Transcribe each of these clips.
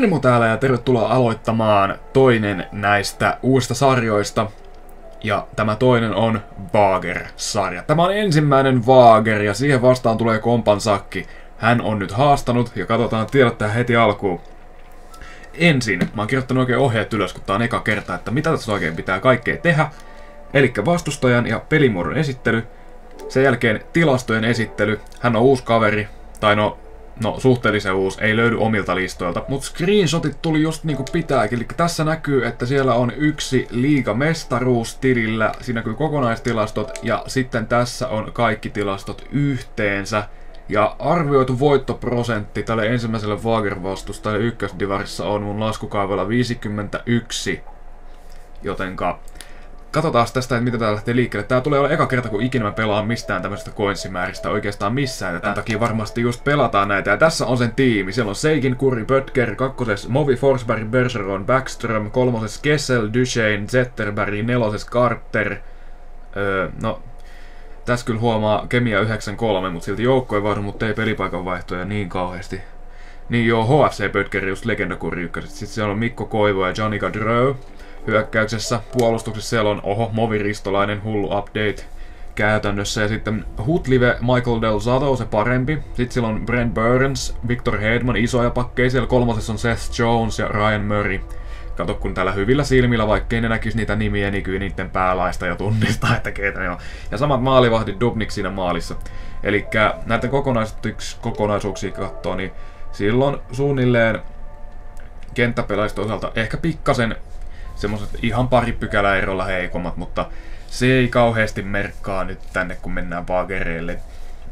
Nimo täällä ja aloittamaan toinen näistä uusista sarjoista. Ja tämä toinen on Vaager-sarja. Tämä on ensimmäinen ja siihen vastaan tulee. Hän on nyt haastanut ja katsotaan heti. Ensin, kerta, että mitä pitää vastustajan ja esittely. Sen jälkeen tilastojen esittely. Hän on tai no No, suhteellisen uusi, ei löydy omilta listoilta, mutta screenshotit tuli just niinku pitääkin. Eli tässä näkyy, että siellä on yksi liigamestaruus tilillä, siinä näkyy kokonaistilastot, ja sitten tässä on kaikki tilastot yhteensä. Ja arvioitu voittoprosentti tälle ensimmäiselle Vager-vastustajalle ykkösdivarissa on mun laskukaavalla 51. Jotenka katsotaan tästä, että mitä tää lähtee liikkeelle. Tää tulee olla eka kerta, kun ikinä mä pelaan mistään tämmöistä coinsimääristä oikeastaan missään. Ja tämän takia varmasti just pelataan näitä. Ja tässä on sen tiimi. Siellä on Seikin, Kuri, Böttger, kakkoses Movi, Forsberg, Bergeron, Backström, kolmoses Kessel, Duchesne, Zetterberg, neloses Carter. Öö, no, tässä kyllä huomaa Kemia 93, mutta silti joukko ei vaihdu, mutta ei pelipaikan vaihtoja niin kauheasti. Niin joo, HFC Böttger just legendakuri ykköset. Sitten siellä on Mikko Koivo ja Johnny Gaudreau hyökkäyksessä. Puolustuksessa siellä on, oho, moviristolainen hullu update käytännössä. Ja sitten Hutlive, Michael Del Zato, se parempi. Sitten siellä on Brent Burns, Victor Hedman, isoja pakkeja. Siellä kolmosessa on Seth Jones ja Ryan Murray. Kato, kun tällä hyvillä silmillä, vaikkei ne näkisi niitä nimiä, niin kyllä niiden päälaista jo tunnistaa, että keitä ne on. Ja samat maalivahdit Dubnik siinä maalissa. Eli näiden kokonaisuuksia katsoo, niin silloin suunnilleen kenttäpelaista osalta ehkä pikkasen semmoiset ihan pari pykälää erolla heikommat, mutta se ei kauheasti merkkaa nyt tänne, kun mennään Vaagereille.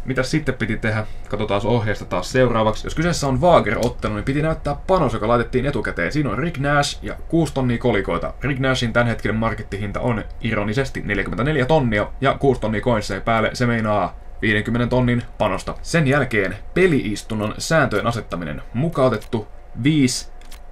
Mitä sitten piti tehdä? Katsotaan ohjeesta taas seuraavaksi. Jos kyseessä on Vaager-ottelu, niin piti näyttää panos, joka laitettiin etukäteen. Siinä on Rick Nash ja 6 tonnia kolikoita. Rick Nashin tämänhetkinen markettihinta on ironisesti 44 tonnia ja 6 tonnia coinseja päälle. Se meinaa 50 tonnin panosta. Sen jälkeen peliistunnon sääntöjen asettaminen. Mukautettu 5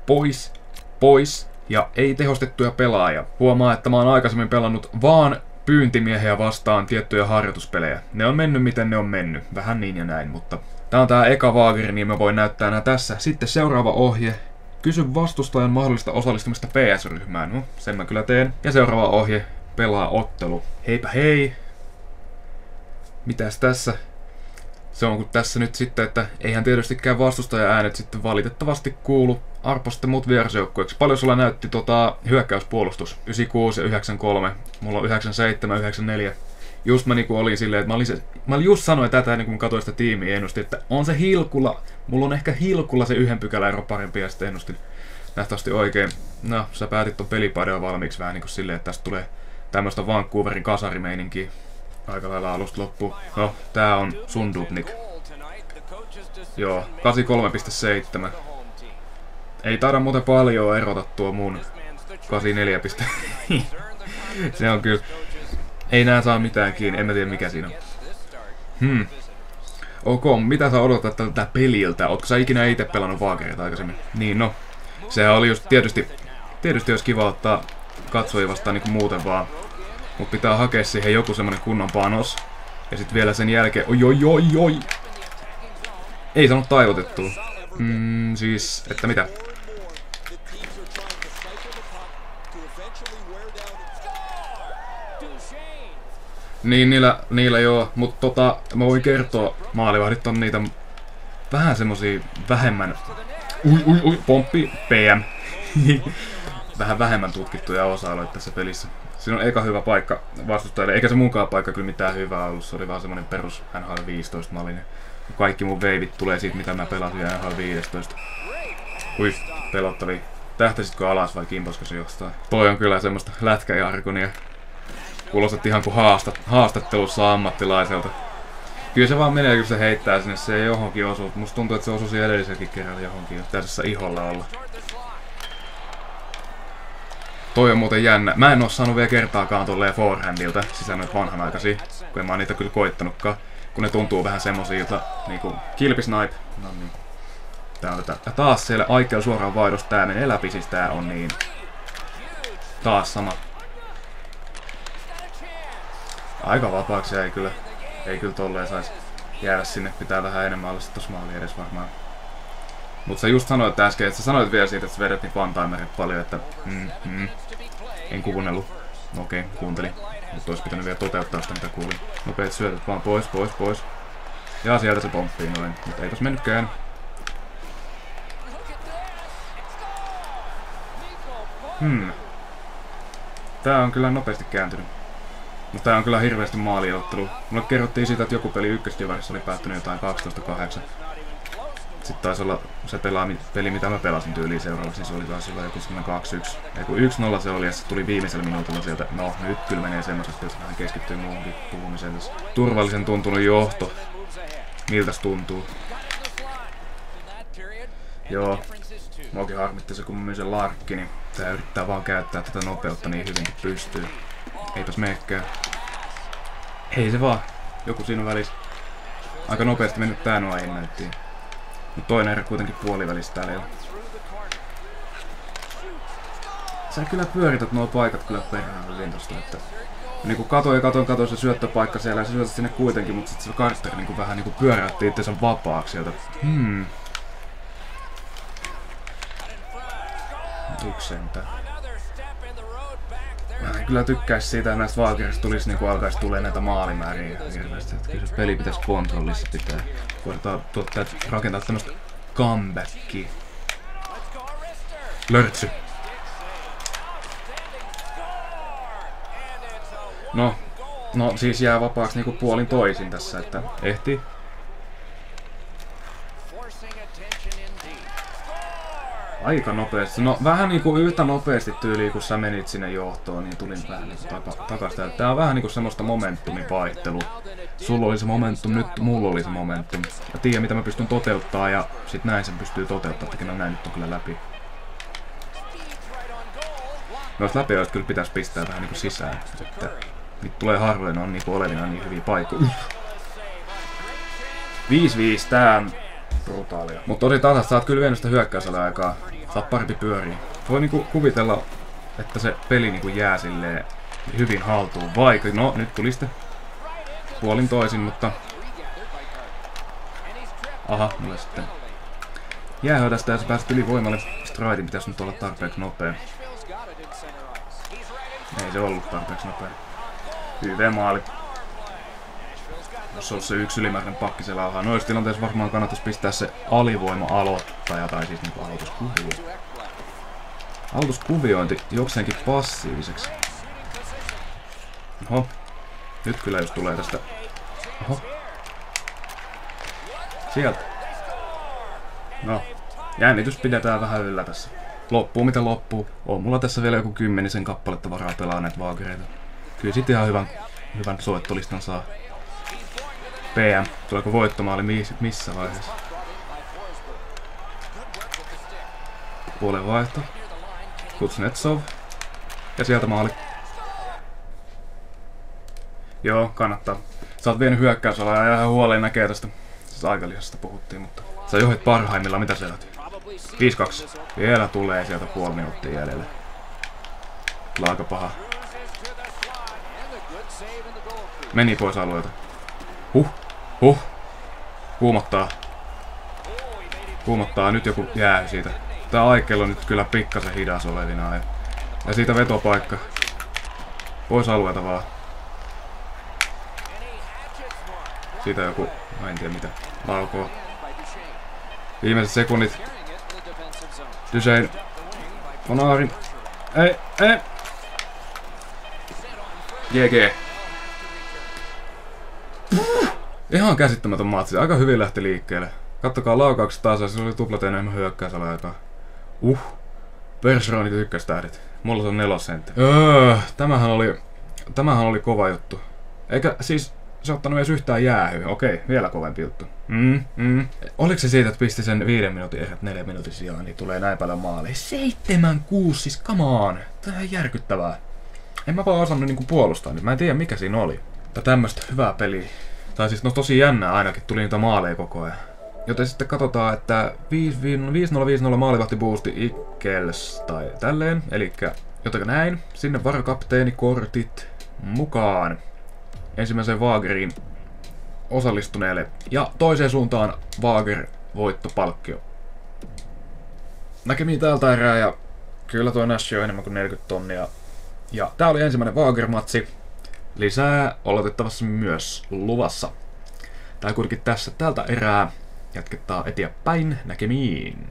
pois, pois, ja ei tehostettuja pelaajia. Huomaa, että mä oon aikaisemmin pelannut vaan pyyntimiehiä vastaan tiettyjä harjoituspelejä. Ne on mennyt miten ne on mennyt, vähän niin ja näin, mutta tää on tää eka vaageri, niin mä voin näyttää nää tässä. Sitten seuraava ohje. Kysy vastustajan mahdollista osallistumista PS-ryhmään. No, sen mä kyllä teen. Ja seuraava ohje. Pelaa ottelu. Heipä hei! Mitäs tässä? Se on kun tässä nyt sitten, että eihän tietystikään vastustaja äänet sitten valitettavasti kuulu Arpo sitten muut vierasjoukkueeksi. Paljon sulla näytti tota, hyökkäyspuolustus? 96 ja 93. Mulla on 97 94. Just mä niinku olin silleen, että mä, olin se, mä just sanoin tätä ennen kuin katsoin sitä tiimiä ennustin, että on se hilkulla. Mulla on ehkä hilkulla se yhden pykälän ero parempi ja sitten ennustin nähtävästi oikein. No, sä päätit ton pelipaidon valmiiksi vähän niinku silleen, että tästä tulee tämmöistä Vancouverin kasarimeininkiä aika lailla alusta loppuun. No, tää on sun Dubnik. Joo, 83,7. Ei taida muuten paljon erota tuo mun 84 piste. se on kyllä... Ei nää saa mitään kiinni, en mä tiedä mikä siinä on. Hmm. Ok, mitä sä odotat tältä peliltä? Ootko sä ikinä itse pelannut vaakereita aikaisemmin? Niin no. Sehän oli just tietysti... Tietysti olisi kiva ottaa katsojia vastaan niinku muuten vaan. Mut pitää hakea siihen joku semmonen kunnon panos. Ja sitten vielä sen jälkeen... Oi oi oi oi! Ei saanut taivotettua. Mm, siis, että mitä? Niin, niillä, niillä joo, mutta tota, mä voin kertoa, maalivahdit on niitä vähän semmosia vähemmän, ui, ui, ui, pomppi, PM, vähän vähemmän tutkittuja osa tässä pelissä. Siinä on eka hyvä paikka vastustajille, eikä se munkaan paikka kyllä mitään hyvää ollut, se oli vaan semmonen perus NHL 15 mallinen. Kaikki mun veivit tulee siitä, mitä mä pelasin NHL 15. Ui, pelottavia. Tähtäisitkö alas vai kimposko se jostain? Toi on kyllä semmoista lätkäjarkonia. Kuulostat ihan kuin haastat, haastattelussa ammattilaiselta. Kyllä se vaan menee, kun se heittää sinne, se ei johonkin osu. Musta tuntuu, että se osuisi edelliselläkin kerralla johonkin. Tässä iholla olla. Toi on muuten jännä. Mä en oo saanut vielä kertaakaan tolleen forehandilta sisään vanhanaikaisia, kun en mä niitä kyllä koittanutkaan. Kun ne tuntuu vähän semmosilta, niinku kilpisnipe. No niin. Tää on tätä. Ja taas siellä Aikel suoraan vaihdos, tää menee läpi, siis tää on niin. Taas sama Aika vapaaksi ei kyllä, ei kyllä tolleen saisi jäädä sinne. Pitää vähän enemmän olla tossa maali edes varmaan. Mutta sä just sanoit äsken, että sä sanoit vielä siitä, että sä vedät niitä one paljon, että mm, mm, en kuunnellut. Okei, okay, kuuntelin. Mutta olisi pitänyt vielä toteuttaa sitä, mitä kuulin. Nopeet syötöt vaan pois, pois, pois. Ja sieltä se pomppii noin. Mutta eipäs mennytkään. Hmm. Tää on kyllä nopeasti kääntynyt. Mutta tää on kyllä hirveästi maaliottelu. Mulle kerrottiin siitä, että joku peli ykkösdivarissa oli päättynyt jotain 12-8. Sitten taisi olla se pelaa, peli, mitä mä pelasin tyyliin seuraavaksi, niin se oli taas silloin joku 2-1. Ei kun 1-0 se oli ja sitten tuli viimeisellä minuutilla sieltä. No, nyt kyllä menee semmoisesti, jos vähän keskittyy muuhunkin puhumiseen. Tässä. Turvallisen tuntunut johto. Miltäs tuntuu? Joo. Muakin harmitti se, kun mä sen larkki, niin tää yrittää vaan käyttää tätä nopeutta niin hyvin kuin pystyy. Eipäs meekään. Ei se vaan. Joku siinä välissä. Aika nopeasti mennyt tää nuo näyttiin. Mut toinen erä kuitenkin puolivälistä täällä jo. Sä kyllä pyörität nuo paikat kyllä perään hyvin tosta, että... Niinku katoin ja katoin, katoin se syöttöpaikka siellä ja sä syötät sinne kuitenkin, mutta sit se Carter niinku vähän niinku pyöräytti itsensä vapaaksi sieltä. Hmm. Yksi sentään. Mä en kyllä tykkäis siitä, että näistä Valkyrista tulisi niinku alkaisi tulee näitä maalimääriä hirveästi. Että kyllä se peli pitäisi kontrollissa pitää. Koitetaan tuottaa, rakentaa tämmöstä comebackia. Lörtsy. No, no siis jää vapaaksi niinku puolin toisin tässä, että ehti Aika nopeasti. No vähän niinku yhtä nopeasti tyyliin, kun sä menit sinne johtoon, niin tulin niinku taka, takasta. Tää on vähän niinku semmoista momentumin vaihtelu. Sulla oli se momentum, nyt mulla oli se momentum. Mä tiedän mitä mä pystyn toteuttaa ja sit näin sen pystyy toteuttaa tekemään näin nyt on kyllä läpi. Noista läpiöistä kyllä pitäisi pistää vähän niinku sisään. Että niitä tulee harvoin, on niinku olevina niin hyviä paikkoja. 5-5, tää brutaalia. Mutta tosi taas, sä oot kyllä vienyt sitä hyökkäysalle aikaa. Saat parempi pyöriä. Voi niinku kuvitella, että se peli niinku jää silleen hyvin haltuun. Vaikka, no nyt tuli sitten puolin toisin, mutta... Aha, mulle sitten jäähö tästä ja sä pääset ylivoimalle. Stridin pitäisi nyt olla tarpeeksi nopea. Ei se ollut tarpeeksi nopea. YV-maali. Jos on se yksi ylimääräinen pakki siellä alhaalla. Noissa tilanteissa varmaan kannattaisi pistää se alivoima-aloittaja, tai siis niinku aloituskuvio. Aloituskuviointi jokseenkin passiiviseksi. Oho. Nyt kyllä jos tulee tästä... Oho. Sieltä. No. Jännitys pidetään vähän yllä tässä. Loppuu mitä loppuu. On mulla tässä vielä joku kymmenisen kappaletta varaa pelaa näitä vaakereita. Kyllä sit ihan hyvän, hyvän soittolistan saa. PM. Tuleeko voittomaali missä vaiheessa? Puolen vaihto. Kutsnetsov. Ja sieltä maali. Joo, kannattaa. Sä oot vienyt hyökkäysalaa ja ihan huoleen näkee tästä. Siis puhuttiin, mutta... Sä johit parhaimmilla, mitä sä johit? 5-2. Vielä tulee sieltä puoli minuuttia jäljellä. Kyllä aika paha. Meni pois alueelta. Huh. Huh. Kuumottaa. Kuumottaa. Nyt joku jää siitä. Tää Aikel on nyt kyllä pikkasen hidas olevina. Ja, ja siitä vetopaikka. Pois alueelta vaan. Siitä joku, mä en tiedä mitä, laukoo. Viimeiset sekunnit. Dysein. Onari. Ei, ei. GG. Ihan käsittämätön matsi. Aika hyvin lähti liikkeelle. Kattokaa laukaukset taas, se oli tuplat enemmän hyökkäysala aikaa. Uh. Persronit ykköstähdit. Mulla se on nelosentti. Öö, tämähän oli, tämähän oli kova juttu. Eikä siis se ottanut edes yhtään jäähyä. Okei, vielä kovempi juttu. Mm, mm. Oliko se siitä, että pisti sen viiden minuutin erät neljän minuutin sijaan, niin tulee näin paljon maaleja? Seitsemän, kuusi, siis come on. Tää on järkyttävää. En mä vaan osannut niinku puolustaa nyt. Mä en tiedä mikä siinä oli. Mutta tämmöstä hyvää peliä tai siis no tosi jännää ainakin, tuli niitä maaleja koko ajan. Joten sitten katsotaan, että 5-0-5-0 maalivahti boosti Ikkels tai tälleen. Eli jotenkin näin. Sinne varakapteenikortit mukaan. Ensimmäiseen Vaageriin osallistuneelle. Ja toiseen suuntaan Vaager voittopalkkio. näkemiin tältä erää ja kyllä tuo Nash on enemmän kuin 40 tonnia. Ja tää oli ensimmäinen Vaagermatsi. Lisää oletettavasti myös luvassa. Tää kuitenkin tässä tältä erää. Jatketaan eteenpäin näkemiin.